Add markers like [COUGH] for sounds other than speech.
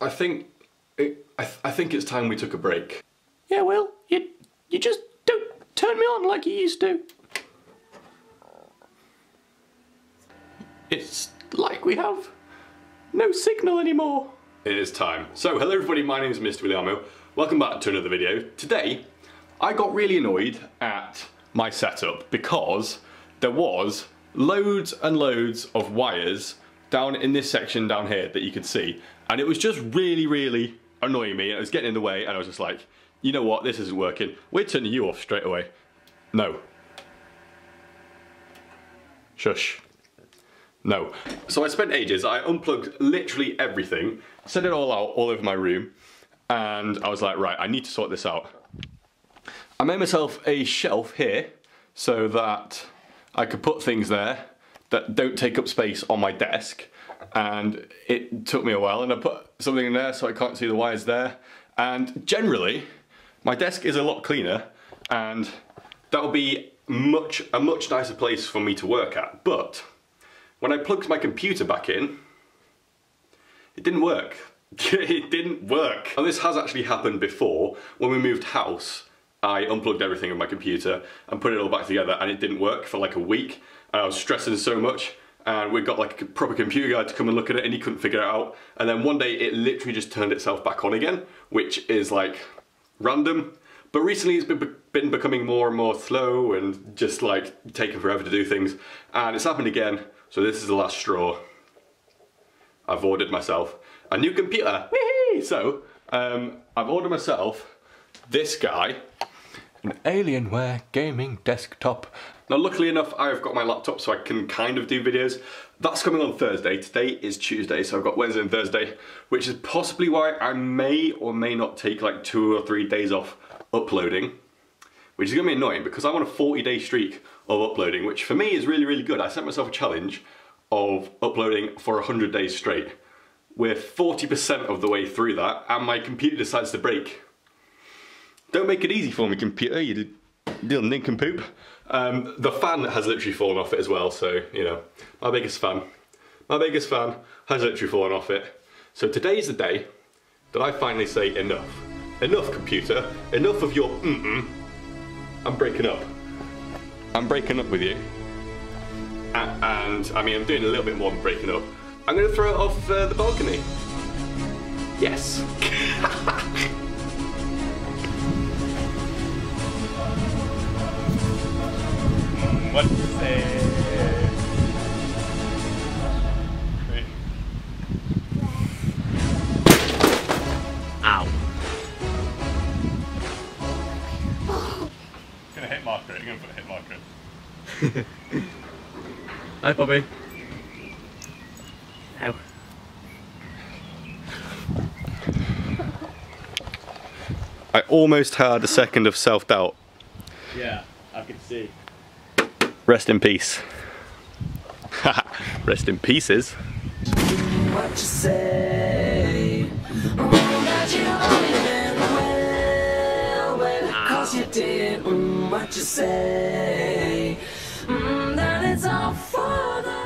I think it, I, th I think it's time we took a break. Yeah, well, you you just don't turn me on like you used to. It's like we have no signal anymore. It is time. So, hello everybody, my name is Mr. Williamo. Welcome back to another video. Today, I got really annoyed at my setup because there was loads and loads of wires down in this section down here that you could see. And it was just really, really annoying me. It was getting in the way and I was just like, you know what, this isn't working. We're turning you off straight away. No. Shush. No. So I spent ages, I unplugged literally everything, set it all out all over my room, and I was like, right, I need to sort this out. I made myself a shelf here so that I could put things there that don't take up space on my desk and it took me a while and I put something in there so I can't see the wires there and generally my desk is a lot cleaner and that'll be much a much nicer place for me to work at but when I plugged my computer back in, it didn't work. [LAUGHS] it didn't work. And this has actually happened before. When we moved house, I unplugged everything on my computer and put it all back together and it didn't work for like a week. And I was stressing so much and we got like a proper computer guy to come and look at it and he couldn't figure it out. And then one day it literally just turned itself back on again, which is like random. But recently it's been, been becoming more and more slow and just like taking forever to do things. And it's happened again so this is the last straw. I've ordered myself a new computer. So um, I've ordered myself this guy, an Alienware gaming desktop. Now luckily enough I've got my laptop so I can kind of do videos. That's coming on Thursday. Today is Tuesday so I've got Wednesday and Thursday which is possibly why I may or may not take like two or three days off uploading which is going to be annoying because I'm on a 40 day streak of uploading, which for me is really, really good. I set myself a challenge of uploading for 100 days straight. We're 40% of the way through that and my computer decides to break. Don't make it easy for me, computer, you little nincompoop. Um, the fan has literally fallen off it as well, so, you know, my biggest fan. My biggest fan has literally fallen off it. So today is the day that I finally say enough. Enough, computer. Enough of your mm-mm. I'm breaking up. I'm breaking up with you. And, and, I mean, I'm doing a little bit more than breaking up. I'm going to throw it off uh, the balcony. Yes. [LAUGHS] what uh, to say? [LAUGHS] Hi, Bobby. Ow. I almost had a second of self-doubt. Yeah, I can see. Rest in peace. [LAUGHS] Rest in pieces. you did what you say. Mm, that it's all for the